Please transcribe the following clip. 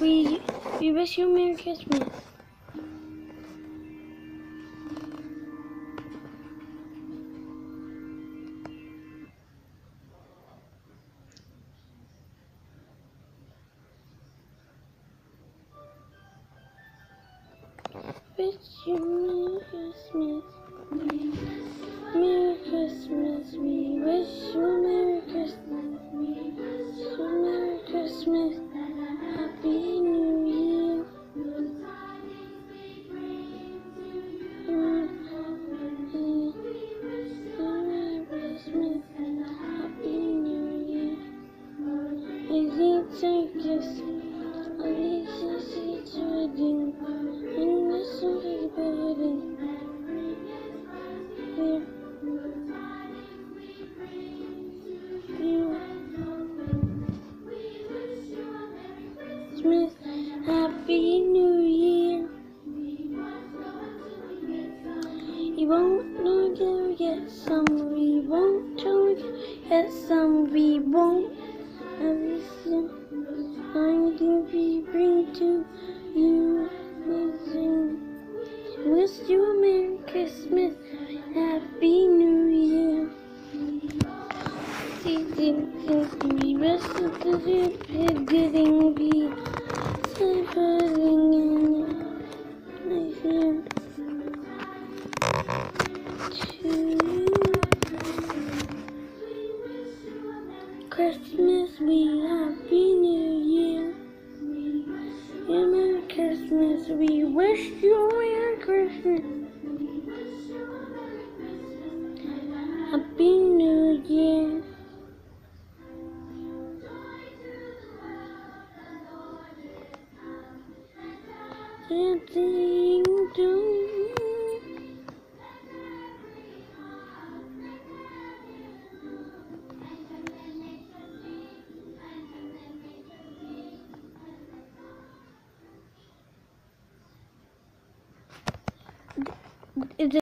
We we wish you a Merry Christmas. Wish you Merry Christmas. Merry Christmas. We wish you Here. You. Happy New Year. You won't know you'll get some, we won't know you'll get some, we won't. Everything I do we bring to you. Wish you a Merry Christmas, Happy New Year. Season we wish that the good getting be suffering in I fear Christmas, we Happy New Year. And Merry Christmas, we wish you a Merry Christmas. Happy New Year. Dancing to Is